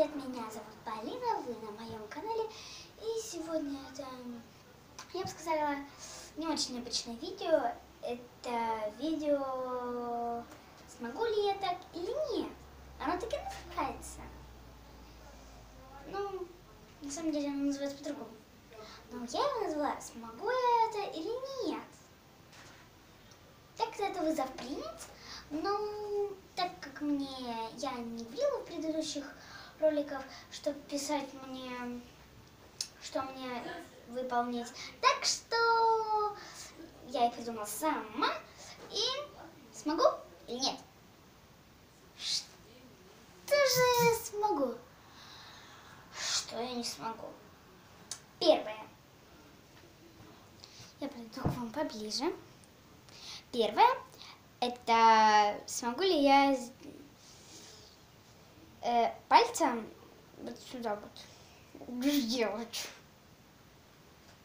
привет, меня зовут Полина, вы на моем канале. И сегодня это, я бы сказала, не очень необычное видео. Это видео, смогу ли я так или нет. Оно так и называется. Ну, на самом деле оно называется по-другому. Но я его назвала «Смогу я это или нет?». Так это вызов принят, но так как мне я не видела в предыдущих роликах, чтобы писать мне, что мне выполнить. Так что я и придумала сама. И смогу или нет? Что же я смогу? Что я не смогу? Первое. Я подойду к вам поближе. Первое. Это смогу ли я э, пальцем вот сюда вот сделать.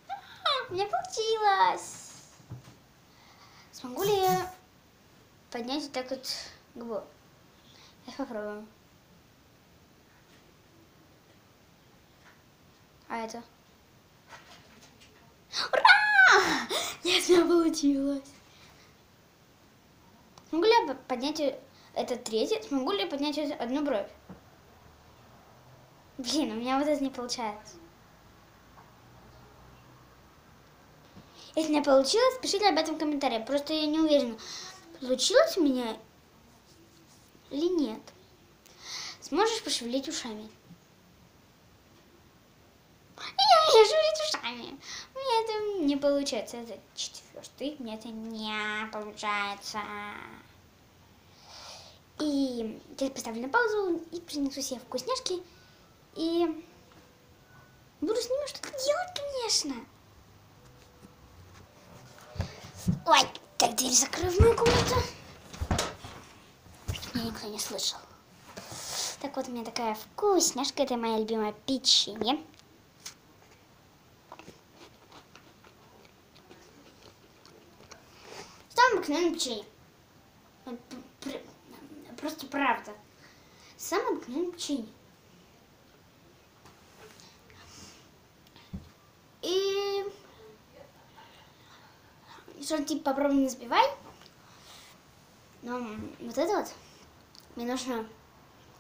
А, у меня получилось. Смогу ли я поднять вот так вот губу? Сейчас попробуем. А это? Ура! Нет, у меня получилось. Смогу ли я поднять это третий? Смогу ли я поднять одну бровь? Блин, у меня вот это не получается. Если не получилось, пишите об этом в комментариях. Просто я не уверена, получилось у меня или нет. Сможешь пошевелить ушами? Я умею шевелить ушами. У меня это не получается. Это четвертый. У меня это не получается. И я поставлю на паузу и принесу себе вкусняшки. И буду с ними что-то делать, конечно. Ой, так дверь закрою в мою комнату. Чтобы меня никто не слышал. Так вот, у меня такая вкусняшка. Это моя любимая печенье. Самое обыкновенное печенье. Просто правда. Самое обыкновенное печенье. И что типа попробуй не сбивай. Но вот это вот мне нужно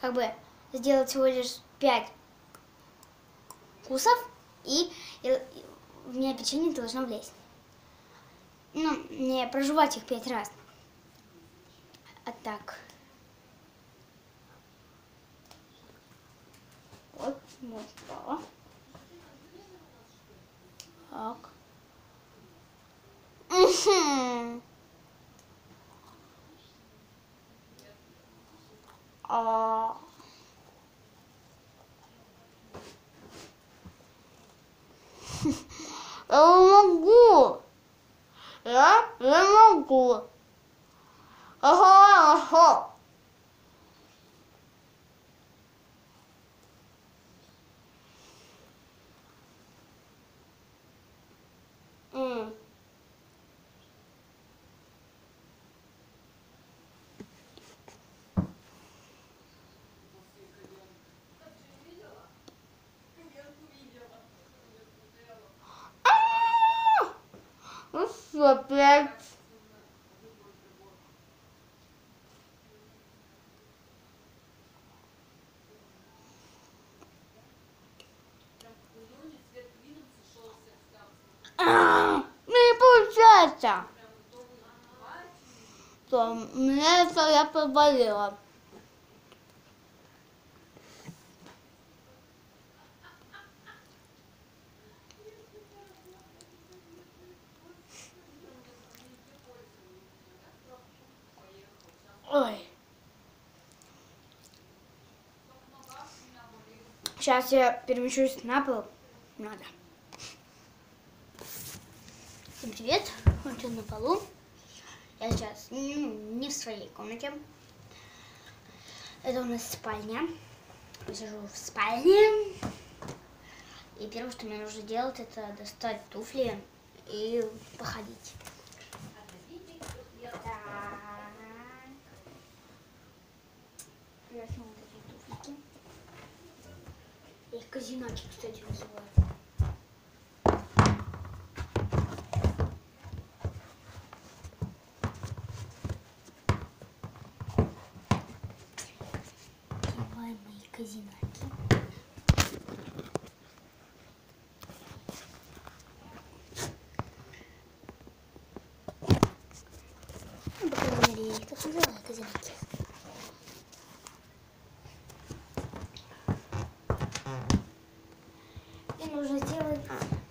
как бы сделать всего лишь 5 вкусов, и, и в меня печенье должно влезть. Ну, не проживать их пять раз. А так. Да. Так. Угу. А... Я могу. Я не могу. Ага, ага. А, не получается. То, мне это я поболела. Ой. Сейчас я перемещусь на пол. Надо. Всем привет. Вот я на полу. Я сейчас не в своей комнате. Это у нас спальня. Я сижу в спальне. И первое, что мне нужно делать, это достать туфли и походить. Казинаки, кстати, называют. Давай мои казинаки. Ну, по крайней мере, я их так называю, казинаки. И нужно сделать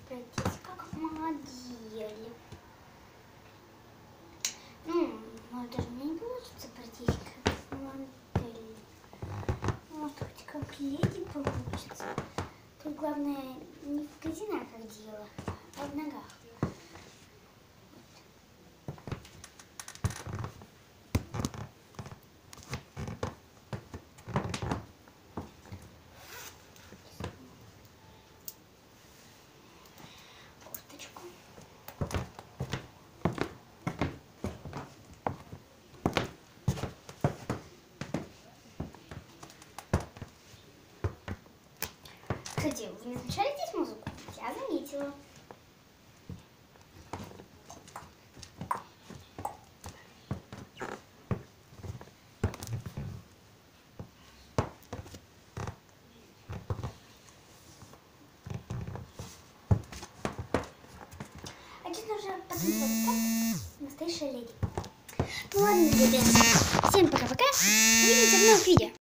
пройтись как модель. Ну, может даже мне не получится пройтись как модель. Может хоть как леди получится. Тут главное не в казинаках дело, а в ногах. Кстати, вы не слышали здесь музыку? Я заметила. А настоящая леди. Ну ладно, ребята. Всем пока-пока. Увидимся в новых видео.